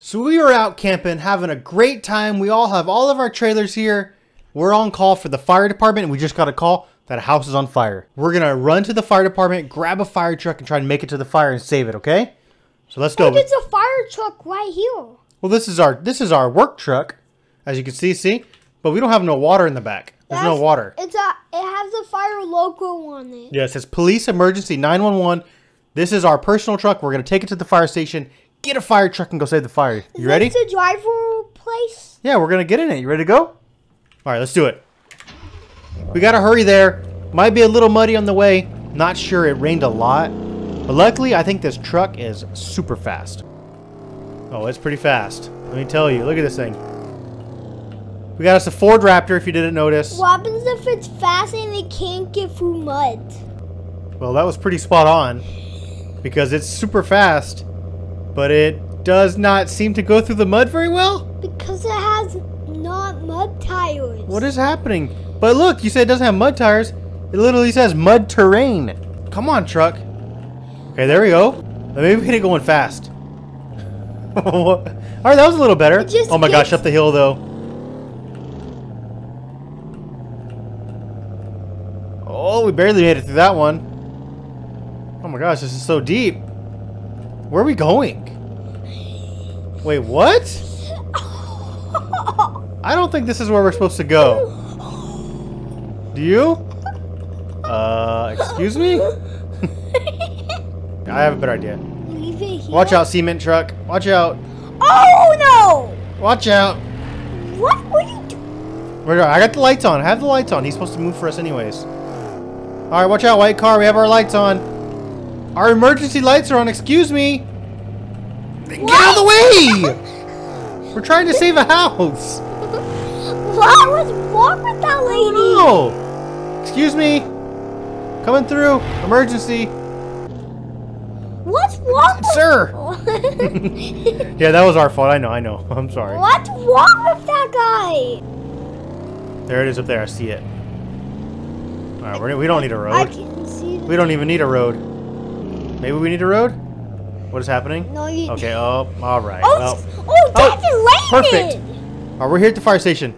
So we were out camping, having a great time. We all have all of our trailers here. We're on call for the fire department, and we just got a call that a house is on fire. We're gonna run to the fire department, grab a fire truck, and try and make it to the fire and save it. Okay? So let's go. Look, it's a fire truck right here. Well, this is our this is our work truck, as you can see. See, but we don't have no water in the back. There's no water. It's a. It has a fire logo on it. Yeah, it says police emergency 911. This is our personal truck. We're gonna take it to the fire station, get a fire truck, and go save the fire. You Is ready? this the driver place? Yeah, we're gonna get in it. You ready to go? All right, let's do it. We gotta hurry there. Might be a little muddy on the way. Not sure. It rained a lot, but luckily, I think this truck is super fast. Oh, it's pretty fast. Let me tell you. Look at this thing. We got us a Ford Raptor. If you didn't notice. What happens if it's fast and it can't get through mud? Well, that was pretty spot on because it's super fast, but it does not seem to go through the mud very well. Because it has not mud tires. What is happening? But look, you said it doesn't have mud tires. It literally says mud terrain. Come on, truck. Okay, there we go. Maybe we get it going fast. All right, that was a little better. Oh my gosh, up the hill though. Oh, we barely made it through that one. Oh my gosh, this is so deep. Where are we going? Wait, what? I don't think this is where we're supposed to go. Do you? Uh, excuse me? I have a better idea. Leave it here. Watch out, cement truck. Watch out. Oh no! Watch out. What were you doing? I got the lights on. I have the lights on. He's supposed to move for us anyways. All right, watch out, white car. We have our lights on. Our emergency lights are on. Excuse me. Get out of the way! We're trying to save a house. What was wrong with that lady? No. Excuse me. Coming through. Emergency. What's wrong? Sir. Yeah, that was our fault. I know. I know. I'm sorry. What's wrong with that guy? There it is up there. I see it. All right, we're, don't need a road. I can see. We don't even need a road. Maybe we need a road? What is happening? No, you. Okay, oh, all right. Oh, well, oh, that's Oh, perfect. all right, we're here at the fire station.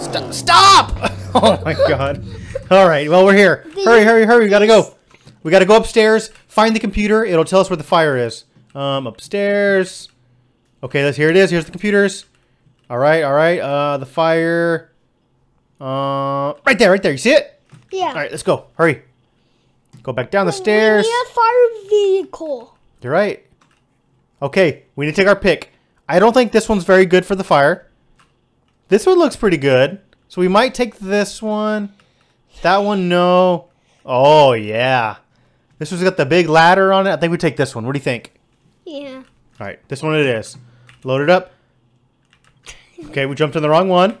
Stop! Stop! Oh my god. All right, well, we're here. Hurry, hurry, hurry. We gotta go. We gotta go upstairs, find the computer. It'll tell us where the fire is. Um, upstairs. Okay, that's, here it is. Here's the computers. All right, all right. Uh, the fire. Uh, right there, right there. You see it? Yeah. All right, let's go. Hurry. Go back down the We stairs. need a fire vehicle. You're right. Okay, we need to take our pick. I don't think this one's very good for the fire. This one looks pretty good. So we might take this one. That one, no. Oh, yeah. This one's got the big ladder on it. I think we take this one. What do you think? Yeah. All right, this one it is. Load it up. Okay, we jumped in the wrong one.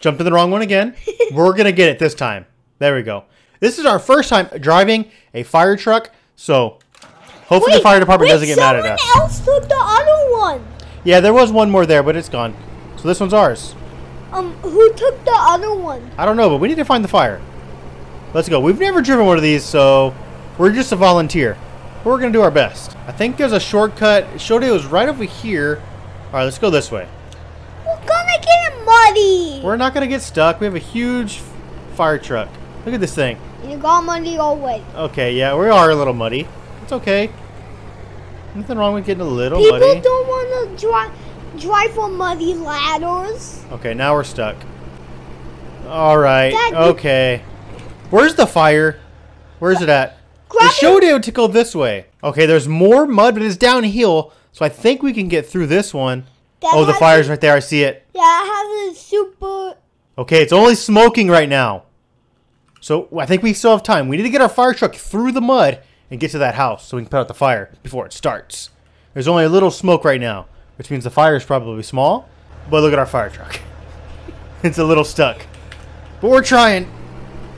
Jumped in the wrong one again. We're going to get it this time. There we go. This is our first time driving a fire truck, so hopefully the fire department wait, doesn't get mad at us. Someone else took the other one. Yeah, there was one more there, but it's gone. So this one's ours. Um, who took the other one? I don't know, but we need to find the fire. Let's go. We've never driven one of these, so we're just a volunteer. We're going to do our best. I think there's a shortcut. It showed it was right over here. All right, let's go this way. We're gonna get muddy. We're not going to get stuck. We have a huge fire truck. Look at this thing. You got muddy already. Okay, yeah, we are a little muddy. It's okay. Nothing wrong with getting a little People muddy. People don't want to drive drive on muddy ladders. Okay, now we're stuck. All right. Dad, okay. Where's the fire? Where's it at? The it to go this way. Okay, there's more mud, but it's downhill, so I think we can get through this one. That oh, the fire's a- right there. I see it. Yeah, it has a super. Okay, it's only smoking right now. So I think we still have time. We need to get our fire truck through the mud and get to that house so we can put out the fire before it starts. There's only a little smoke right now, which means the fire is probably small. But look at our fire truck. it's a little stuck. But we're trying.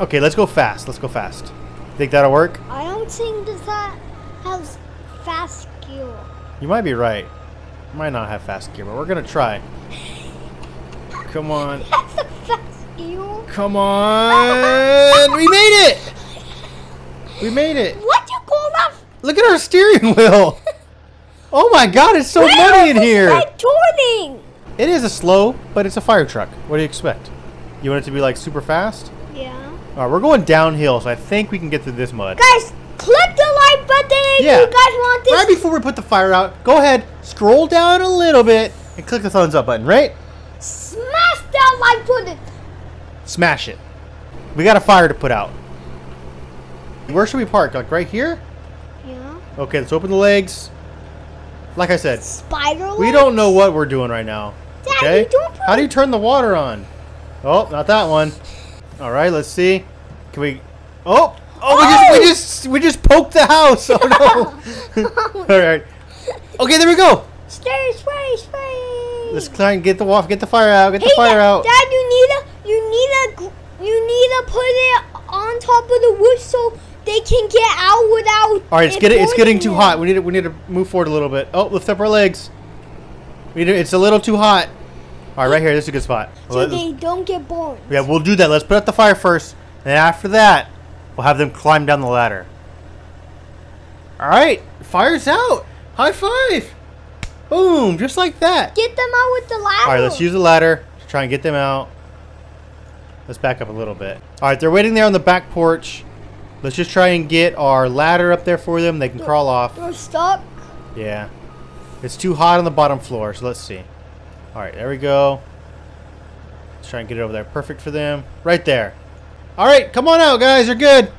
Okay, let's go fast. Let's go fast. Think that'll work? I don't think that that has fast gear. You might be right. Might not have fast gear, but we're gonna try. Come on. That's a fast gear. Come on. We made it. We made it. What you call that? Look at our steering wheel. Oh my god, it's so muddy in here! Turning. It is a slow, but it's a fire truck. What do you expect? You want it to be like super fast? Yeah. Alright, we're going downhill, so I think we can get through this mud. Guys, click the like button if Yeah. you guys want this. Right before we put the fire out, go ahead, scroll down a little bit, and click the thumbs up button, right? Smash that like button. Smash it. We got a fire to put out. Where should we park? Like right here? Yeah. Okay, let's open the legs. Like I said, Spider Legs? we don't know what we're doing right now. Daddy, Okay? How do you turn the water on? Oh, not that one. All right, let's see. Can we? Oh, oh, we just we oh! just we just poked the house. Oh no! All right. Okay, there we go. Stay, spray, spray. Let's try and get the get the fire out. Get the Hey, fire out. Dad, you need a, you need a, gr- you need to put it on top of the roof so they can get out without. All right, it's getting it's getting too them. hot. We need to we need to move forward a little bit. Oh, lift up our legs. We need to, it's a little too hot. All right, right here. This is a good spot. So Let- they don't get burned. Yeah, we'll do that. Let's put out the fire first, and after that, we'll have them climb down the ladder. All right, fire's out. High five. Boom, just like that. Get them out with the ladder. All right, let's use the ladder to try and get them out. Let's back up a little bit. All right, they're waiting there on the back porch. Let's just try and get our ladder up there for them. They can crawl off. They're stuck. Yeah. It's too hot on the bottom floor, so let's see. All right, there we go. Let's try and get it over there. Perfect for them. Right there. All right, come on out, guys. You're good.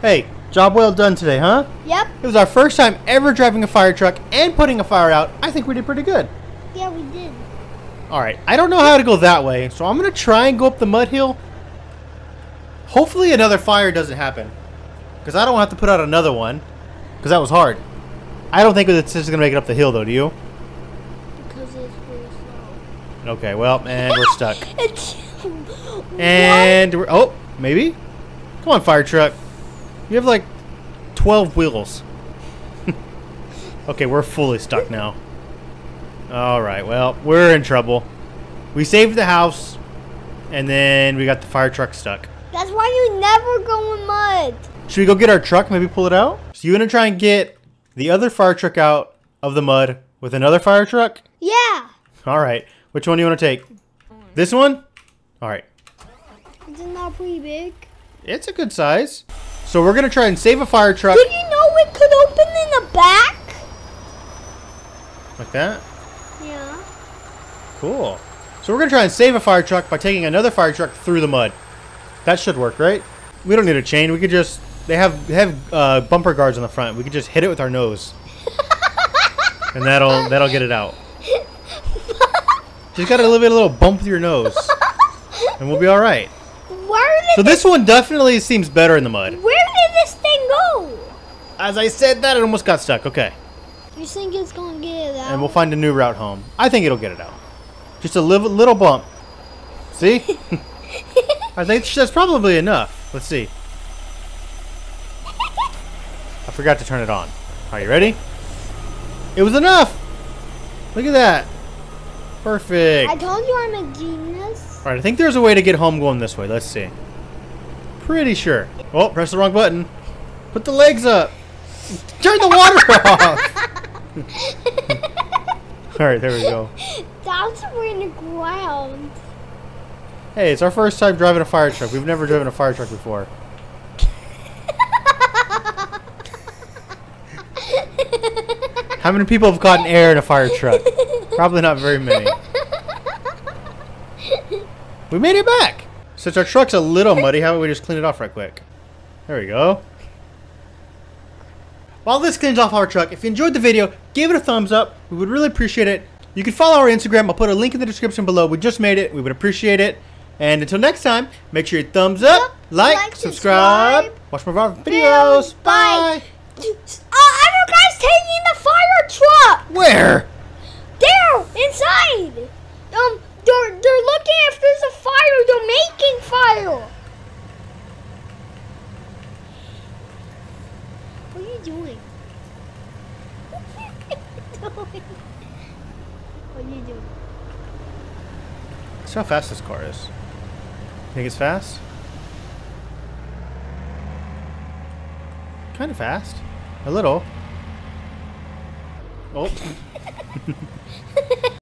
Hey, job well done today, huh? Yep. It was our first time ever driving a fire truck and putting a fire out. I think we did pretty good. Yeah, we did. All right, I don't know how to go that way, so I'm going to try and go up the mud hill. Hopefully another fire doesn't happen. Because I don't have to put out another one. Because that was hard. I don't think this is going to make it up the hill, though, do you? Because it's really slow. Okay, well, and we're stuck. And we're, oh, maybe? Come on, fire truck. You have like 12 wheels. okay, we're fully stuck now. All right, well, we're in trouble. We saved the house, and then we got the fire truck stuck. That's why you never go in mud. Should we go get our truck, maybe pull it out? So you want to try and get the other fire truck out of the mud with another fire truck? Yeah. All right. Which one do you want to take? This one? All right. Isn't that pretty big? It's a good size. So we're going to try and save a fire truck Did you know it could open in the back? like that. Yeah. Cool. So we're going to try and save a fire truck by taking another fire truck through the mud. That should work, right? We don't need a chain. We could just they have they have uh, bumper guards on the front. We could just hit it with our nose. and that'll that'll get it out. Just got to leave it a little bump with your nose. And we'll be all right. Where did So this one definitely seems better in the mud. where did this thing go? As I said that, it almost got stuck. Okay. You think it's gonna get it out? And we'll find a new route home. I think it'll get it out. Just a little, little bump. See? I think that's probably enough. Let's see. I forgot to turn it on. Are you ready? It was enough! Look at that. Perfect. I told you I'm a genius. Alright, I think there's a way to get home going this way. Let's see. Pretty sure. Oh, press the wrong button. Put the legs up. Turn the water off. Alright, there we go. That's in the ground. Hey, it's our first time driving a fire truck. We've never driven a fire truck before. How many people have gotten air in a fire truck? Probably not very many. We made it back. Since our truck's a little muddy, how about we just clean it off right quick? There we go. While this cleans off our truck, if you enjoyed the video, give it a thumbs up. We would really appreciate it. You can follow our Instagram. I'll put a link in the description below. We just made it. We would appreciate it. And until next time, make sure you thumbs up, like, like, subscribe, subscribe. watch more of our videos. Bye. Bye. Oh, other guys taking the fire truck. Where? There, inside. Um, they're they're looking if there's a fire. They're making fire. What are you doing? what are you doing? See how fast this car is. Think it's fast? Kind of fast. A little. Oh.